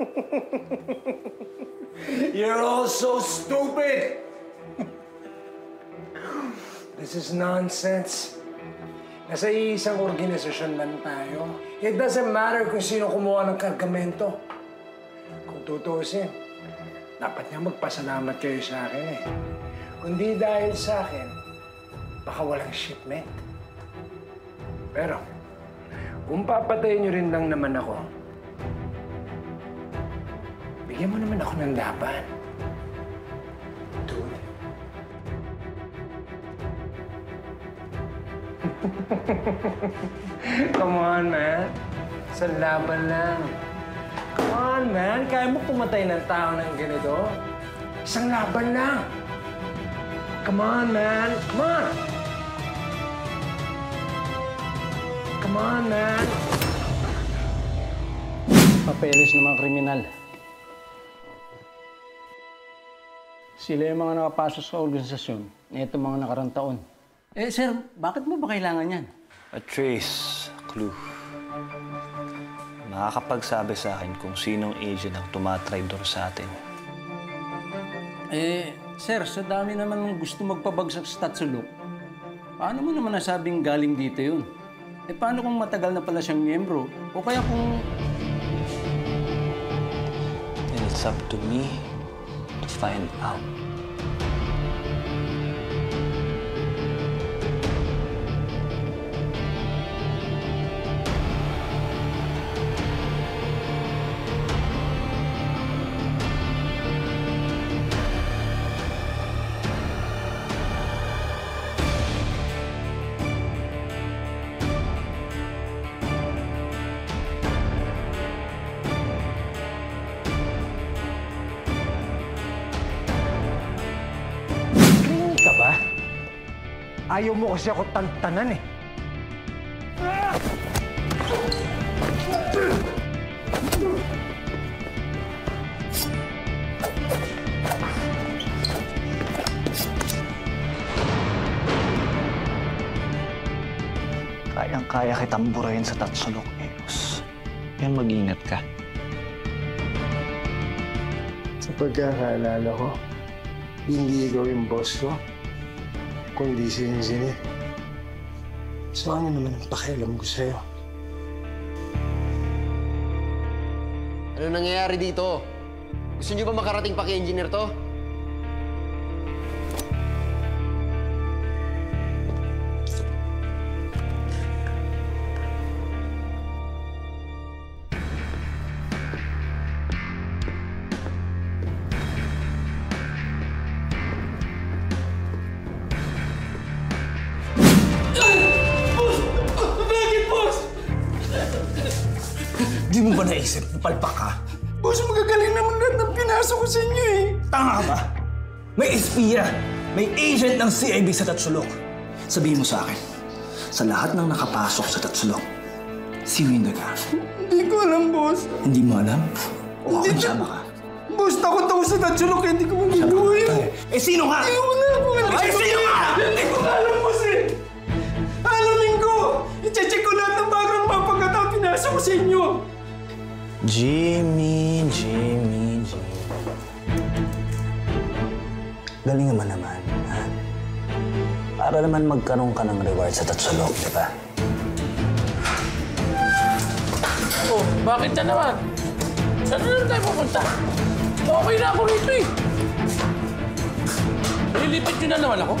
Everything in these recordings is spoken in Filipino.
You're all so stupid! This is nonsense. Nasa isang organisasyon lang tayo. It doesn't matter kung sino kumuha ng kargamento. Kung tutusin, dapat nga magpasalamat kayo sa akin eh. Kundi dahil sa akin, baka walang shipment. Pero, kung papatayin niyo rin lang naman ako, bigyan mo naman ako ng laban. Dude. Come on, man. Sa laban lang. Come on, man. Kaya mo pumatay ng tao ng ganito? Isang laban lang. Come on, man. Come on. Come on, man. Papeles ng mga kriminal. Sila yung mga nakapasok sa organisasyon na itong mga nakarang taon. Eh, sir, bakit mo ba kailangan yan? A trace, a clue. Makakapagsabi sa akin kung sinong agent ang tumatraidor sa atin. Eh, sir, sa dami naman ng gusto magpabagsak sa Tatsulok, paano mo naman nasabing galing dito yun? Eh, paano kung matagal na pala siyang miyembro? O kaya kung... And it's up to me find out. Ayaw mo kasi ako tantanan eh. Kayang-kaya kitang burahin sa Tatsulok, Eos. Kaya mag-ingat ka. Sa pagkakaalala ko, hindi ikaw yung boss ko, kundi si Engineer. So ano naman ang pakialam ko sa'yo? Ano nangyayari dito? Gusto niyo ba makarating pa kay engineer to? Mo naisip na palpak ka? Boss, magagaling naman lahat ng pinasok ko sa inyo eh. Tanga ka ba? May espiya, may agent ng CIB sa Tatsulok. Sabihin mo sa akin, sa lahat ng nakapasok sa Tatsulok, sino yung daga? Hindi ko alam, boss. Hindi mo alam? O ako sama ka? Boss, takot ako sa Tatsulok, hindi ko magagawa yun. Eh sino ka? Hindi ko alam kung ano. Ay, sino ka? Hindi ko alam, Jimmy, Jimmy, Jimmy. Galing naman naman, ha? Para naman magkaroon ka ng reward sa Tatsulok, di ba? Oh, bakit na naman? Saan na tayo pupunta? Okay na ako rito eh. Lilipit nyo na naman ako?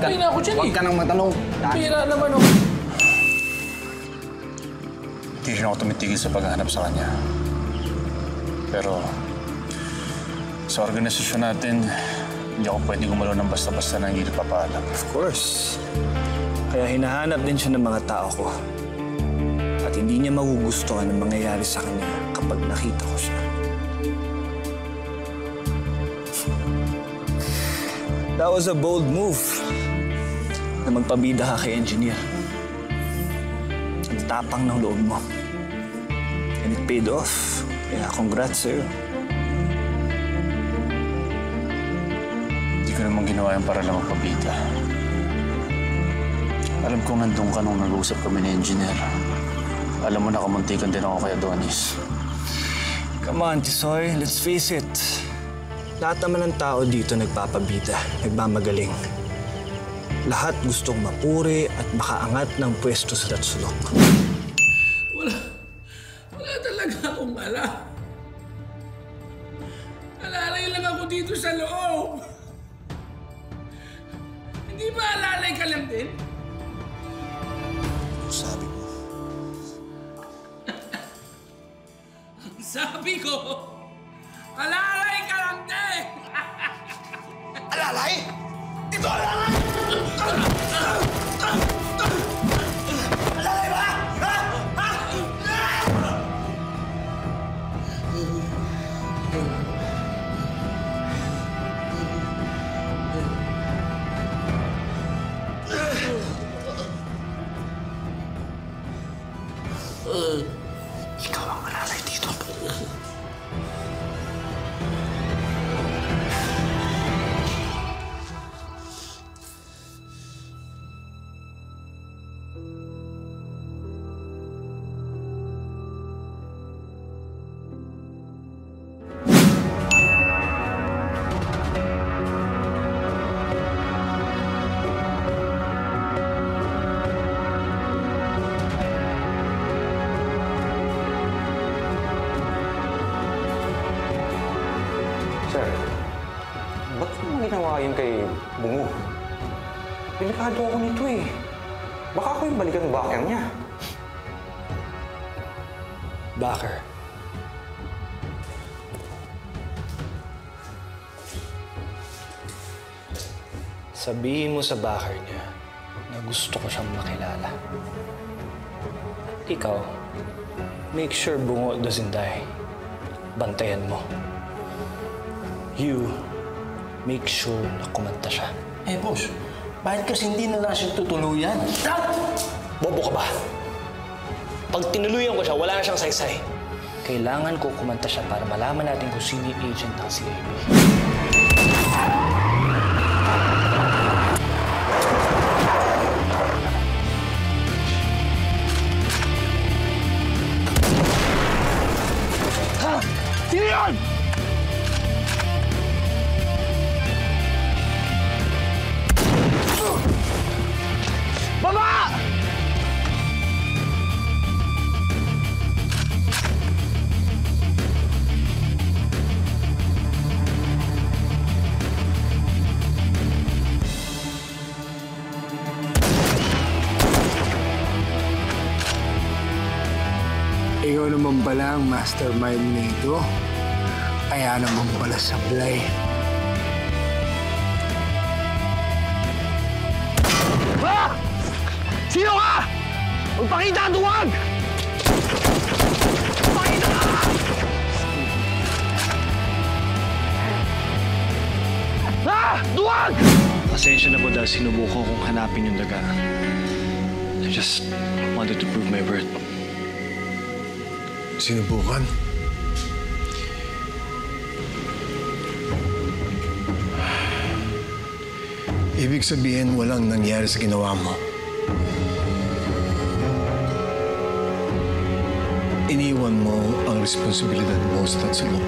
Okay na ako dyan eh. Huwag ka nang matanong. Pira naman oh. Hindi rin ako tumitigil sa paghahanap sa kanya. Pero sa organisasyon natin, hindi ako pwede gumalaw ng basta-basta na hindi nagpapaalam. Of course. Kaya hinahanap din siya ng mga tao ko. At hindi niya magugustuhan ang mangyayari sa kanya kapag nakita ko siya. That was a bold move na magpabida ka kay engineer. Ang tapang ng loob mo. And it paid off. Kaya congrats sa'yo. Hindi ko naman ginawa yan para lang magpabida. Alam kong nandun ka nung nag-uusap kami ni Engineer. Alam mo na kamuntikan din ako kay Adonis. Come on, Tisoy. Let's face it. Lahat naman ng tao dito nagpapabida, nagmamagaling. Lahat gustong mapuri at makaangat ng pwesto sa Tatsulok. Wala, wala talaga akong alam. Alalay lang ako dito sa loob. Hindi ba alalay ka lang din? Sabi mo. Sabi ko, yun kay Bungo? Delikado ako nito eh. Baka ako yung balikan ng niya. Backer. Sabihin mo sa backer niya na gusto ko siyang makilala. Ikaw, make sure Bungo doesn't die. Bantayan mo. You, make sure na kumanta siya. Eh, boss, bakit kasi hindi na lang siya tutuluyan? Bobo ka ba? Pag tinuluyan ko siya, wala na siyang saysay. Kailangan ko kumanta siya para malaman natin kung sino yung agent ng CIB. Sino yun? Ikaw naman pala ang mastermind nito. Kaya naman pala sablay. Ha? Sino ka? Magpakita ang duwag! Magpakita ka! Ha? Duwag! Pasensya na po dahil sinubukan kong hanapin yung daga. I just wanted to prove my worth. Sinubukan? Ibig sabihin, walang nangyari sa ginawa mo. Iniwan mo ang responsibilidad mo sa Tatsulok.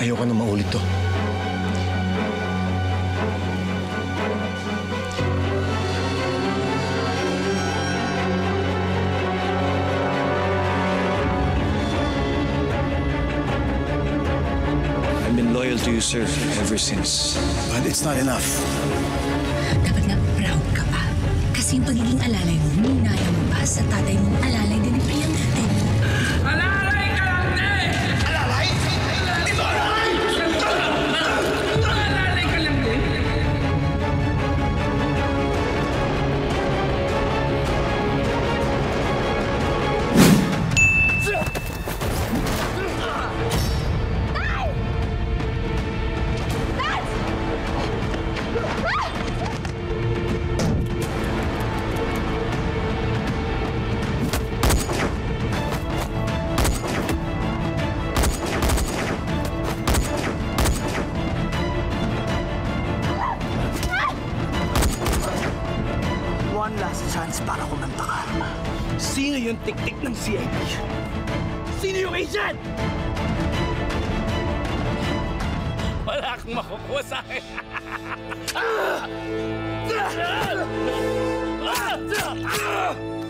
Ayoko na maulit to. Loyal to you, sir, ever since. But it's not enough. Dapat nga proud ka pa. Kasi yung pagiging alalay mo, minaya mo pa sa tatay mong alalay ang last chance para kumanta ka. Sino yung tiktik ng CID? Sino yung agent? Wala akong makukuha sa akin. ah! Ah! Ah! Ah! Ah! Ah!